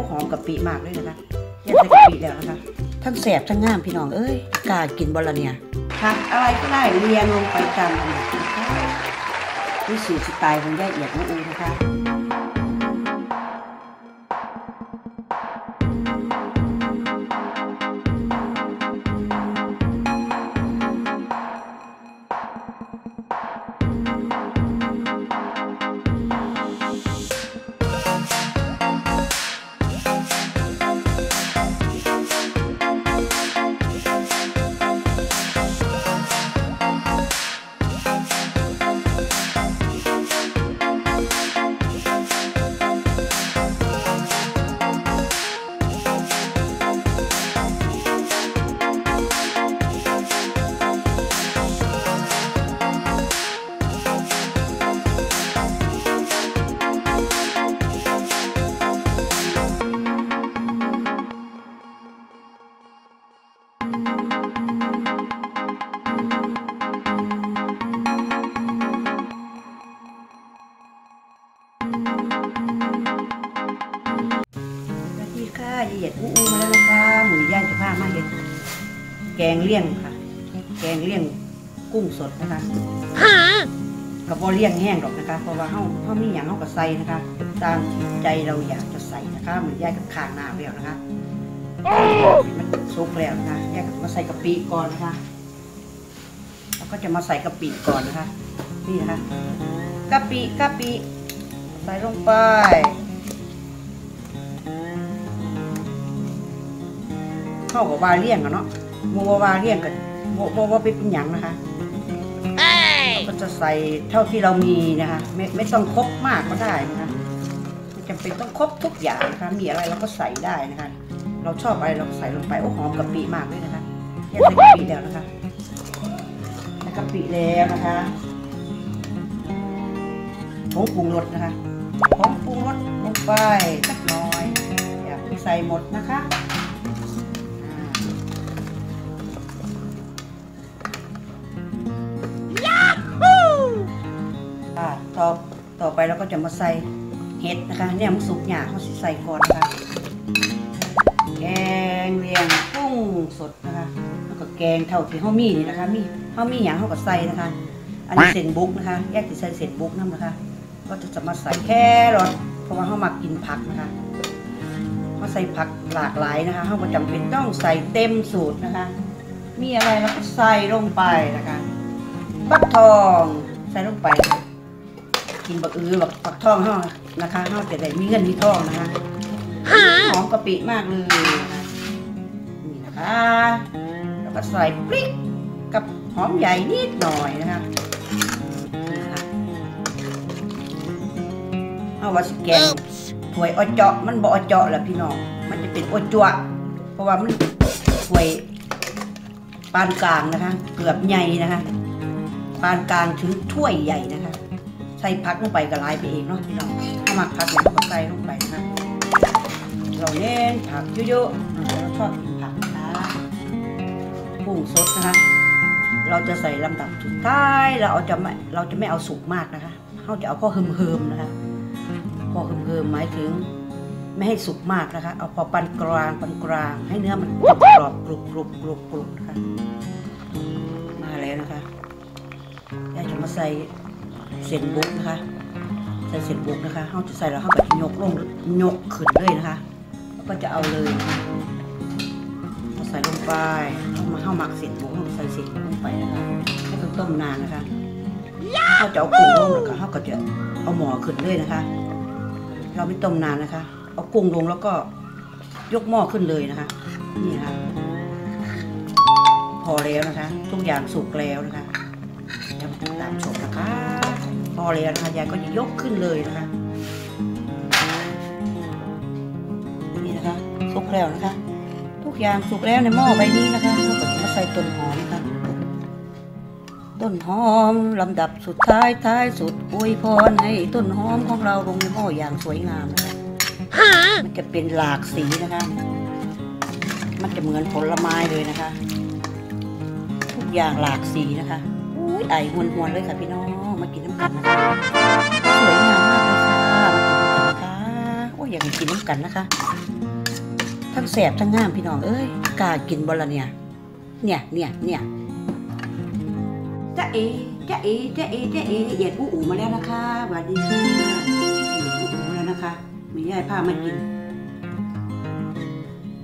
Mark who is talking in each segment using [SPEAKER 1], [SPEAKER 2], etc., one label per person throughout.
[SPEAKER 1] อ้หอมกะปิมากเลยนะคะแยกใส่กะปิแล้วนะคะ ทั้งแสบทั้งงามพี่น้องเอ้ยกล้ากินบอลเนี่ยผักอะไรก็ได้เรียงลงไปตามลำดับนะคะนี่สูตรสไตล์ของย่าเอียดน้องอูนะคะ ยายเอียดอู้อูมาแล้วนะคะหมูย่างจะพามาเห็ดแกงเลี่ยงค่ะ แกงเลี่ยงกุ้งสดนะคะกับบ่เลี่ยงแห้งหรอกนะคะ เพราะว่าเฮาเฮามีอย่างเฮาก็ใส่นะคะ ตามใจเราอยากจะใส่นะคะหมูย่างกับข้างหน้าแล้วนะคะมันสุกแล้วนะคะย่างก็มาใส่กะปิก่อนนะคะแล้วก็จะมาใส่กะปิก่อนนะคะ นี่นะคะกะปิกะปิใส่ลงไป เข้ากับวาเลี่ยงกันเนาะโมวาวาเลี่ยงกันโมโมว่าเป็นหยังนะคะเราก็จะใส่เท่าที่เรามีนะคะ ไม่ไม่ต้องครบมากก็ได้นะคะไม่จำเป็นต้องครบทุกอย่างนะคะมีอะไรเราก็ใส่ได้นะคะ เราชอบอะไรเราก็ใส่ลงไปโอ้หอมกะปิมากเลยนะคะแยกใส่กะปิแล้วนะคะใส่กะปิแล้วนะคะผงปรุงรสนะคะผงปรุงรสลงไปสักหน่อยอย่าเพิ่งใส่หมดนะคะ ไปเราก็จะมาใส่เห็ดนะคะ เนี่ยมันสุกหยาเขาใส่ก่อนนะคะแกงเลียงกุ้งสดนะคะแล้วก็แกงเท่าที่เขามีนี่นะคะ มีเขามีอย่างเขาก็ใส่นะคะ อันนี้เส้นบุกนะคะ แยกที่ใส่เส้นบุกน้ำนะคะ ก็จะจะมาใส่แค่รสเพราะว่าเขามากินผักนะคะมาใส่ผักหลากหลายนะคะเขาประจำเป็นต้องใส่เต็มสูตรนะคะ มีอะไรเราก็ใส่ลงไปนะคะฟักทองใส่ลงไป กินบักอือบักฟักทองเฮานะคะเฮาจะได้มีเงินมีทองนะคะหอมกะปิมากเลยนะคะนี่นะคะแล้วก็ใส่พริกกับหอมใหญ่นิดหน่อยนะคะนี่ค่ะเอาว่าสิแกงถ้วยอเจาะมันบ่อเจาะแหละพี่น้องมันจะเป็นอจั่วเพราะว่ามันถ้วยปานกลางนะคะ เกือบใหญ่นะคะ ปานกลางถึงถ้วยใหญ่นะคะ ใส่ผักลงไปก็หลายไปเองเนาะพี่น้องถ้ามักผักเนี่ยก็ใส่ลงไปนะเราเน้นผักเยอะๆเราชอบกินผักนะคะกุ้งสดนะคะเราจะใส่ลำดับสุดท้ายเราเอาจะไม่เราจะไม่เอาสุกมากนะคะเราจะเอาพอเฮิมๆนะคะพอเฮิมๆหมายถึงไม่ให้สุกมากนะคะ เอาพอปานกลางปานกลาง ให้เนื้อมันกรอบกรุบกรุบกรุบกรุบนะคะมาแล้วนะคะยายจะมาใส่ เส้นบุกนะคะ ใส่เส้นบุกนะคะเขาจะใส่แล้วเขาก็จะยกลงยกขึ้นเลยนะคะ แล้วก็จะเอาเลยนะคะเาใส่ลงไปเอามาเข้าหมักเส้นบุกใส่เส้นลงไปนะคะไม่ต้องต้มนานนะคะเขาจะเอากุ้งลงแล้วก็เขาก็จะเอาหม้อขึ้นเลยนะคะ เราไม่ต้มนานนะคะ เอากุ้งลงแล้วก็ยกหม้อขึ้นเลยนะคะ นี่นะคะพอแล้วนะคะ ทุกอย่างสุกแล้วนะคะเดี๋ยวมาติดตามชมนะคะ อแล้วนะคะยายก็จะยกขึ้นเลยนะคะนี่นะคะสุกแล้วนะคะ ทุกอย่างสุกแล้วในหม้อใบนี้นะคะเราก็จะมาใส่ต้นหอมนะคะต้นหอมลำดับสุดท้ายท้ายสุดอวยพรให้ต้นหอมของเราลงในหม้ออย่างสวยงามนะคะมันจะเป็นหลากสีนะคะ มันจะเหมือนผลไม้เลยนะคะ ทุกอย่างหลากสีนะคะอุ้ยไอหวนหวนๆเลยค่ะพี่น้อง กันนะคะสวยงามมากเลยค่ะมากินน้ำกันะคะโอ้ยอยากกินน้ำกันนะคะ ทั้งแสบทั้งงามพี่น้องเอ้ยกล้ากินบ่ละเนี่ย เนี่ยเนี่ยเนี่ยจะเอจะเอจะเอจะเอเหยียดอู้อูมาแล้วนะคะสวัสดีค่ะเหยียดอู้อูมาแล้วนะคะ มียายพามากิน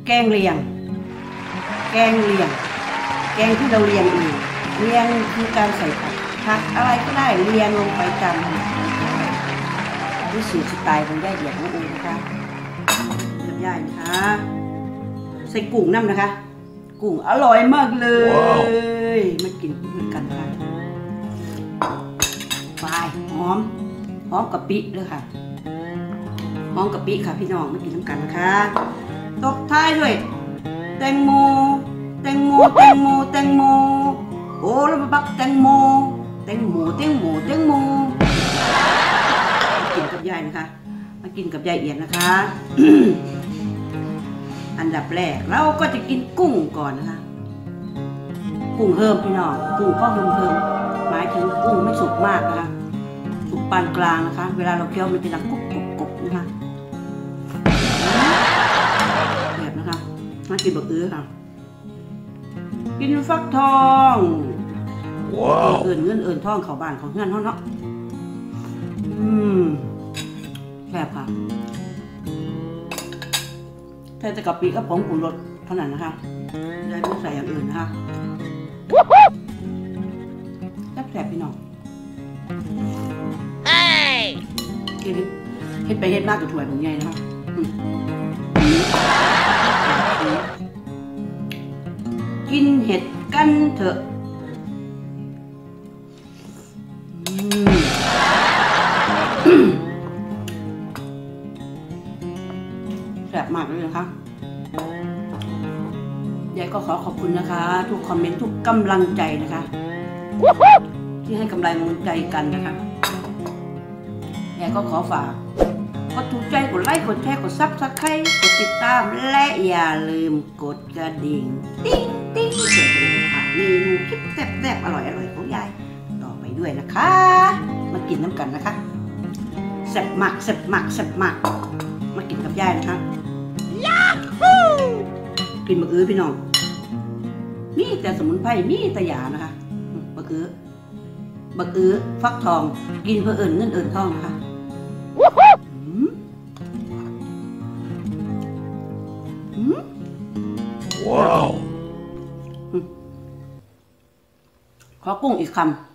[SPEAKER 1] แกงเลียง แกงเลียง แกงที่เราเลียงเองเลียงคือการใส่ผัก ผักอะไรก็ได้เลียงลงไปตามด้วยสูตรสไตล์ของย่าเหยียดอู้อูนะคะกับย่านะคะ ใส่กุ้งน้ำนะคะ กุ้งอร่อยมากเลยมากินด้วยกันค่ะฟายหอมหอมกะปิเลยค่ะหอมกะปิค่ะพี่น้องมากินนำกันนะคะตบท้ายด้วยแตงโมแตงโมแตงโมแตงโมโอ้แล้วมาบักแตงโม แตงโมแตงโมแตงโมกินกับยายนะคะ มากินกับยายเอียนนะคะ อันดับแรกเราก็จะกินกุ้งก่อนนะคะ กุ้งเฮิมพี่น้องกุ้งก็เฮิมเฮิมหมายถึงกุ้งไม่สุกมากนะคะสุกปานกลางนะคะ เวลาเราเคี้ยวมันจะดังกุ๊บกุ๊บกุ๊บนะคะแบบนะคะมากินแบะอื้อค่ะ กินฟักทอง เอินเงินเอินทองเขาบ้านของเงินเขาเนาะอืมแซ่บค่ะใส่แต่กะปิกับผงปรุงรสเท่านั้นนะคะยายไม่ใส่อย่างอื่นนะคะแซ่บๆพี่น้อง
[SPEAKER 2] Hey.
[SPEAKER 1] เฮ็ดเฮ็ดไปเฮ็ดมากกับถ้วยของยายนะคะอืมกินเห็ดกันเถอะากเลยนะคะยายก็ขอขอบคุณนะคะ ทุกคอมเมนต์ทุกกำลังใจนะคะ ที่ให้กำลังใจกันนะคะยายก็ขอฝากกดถูกใจกดไลค์กดแชร์กด subscribe กดติดตามและอย่าลืมกดกระดิ่ง ติ๊งติ๊งเพื่อจะได้ไม่พลาดเมนูคลิปแซ่บๆอร่อยๆของยายต่อไปด้วยนะคะ มากินนำกันนะคะแซ่บมากแซ่บมากแซ่บมาก มากินกับยายนะคะ กินบักอื้อพี่น้อง มีแต่สมุนไพร มีแต่ยานะคะอืมบักอื้อบักอื้อฟักทอง กินเพื่อเอิญเงินเอิญทองนะคะอืมอืม
[SPEAKER 2] Wow.
[SPEAKER 1] ขอกุ้งอีกคำ